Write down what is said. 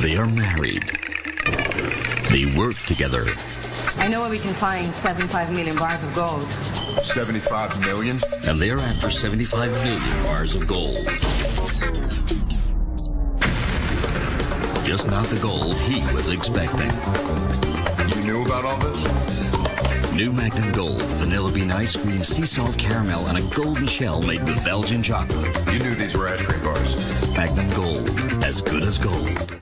They are married. They work together. I know where we can find 75 million bars of gold. 75 million? And they're after 75 million bars of gold. Just not the gold he was expecting. You knew about all this? New Magnum Gold, vanilla bean ice cream, sea salt caramel, and a golden shell made with Belgian chocolate. You knew these were ice cream bars. Magnum Gold, as good as gold.